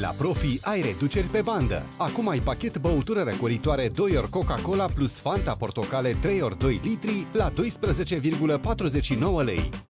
La Profi ai reduceri pe bandă. Acum ai pachet băutură răcoritoare 2 ori Coca-Cola plus Fanta portocale 3 ori 2 litri la 12,49 lei.